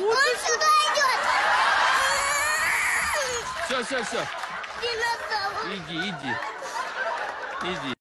Он сюда идет! Все, все, все. Иди, иди. Иди.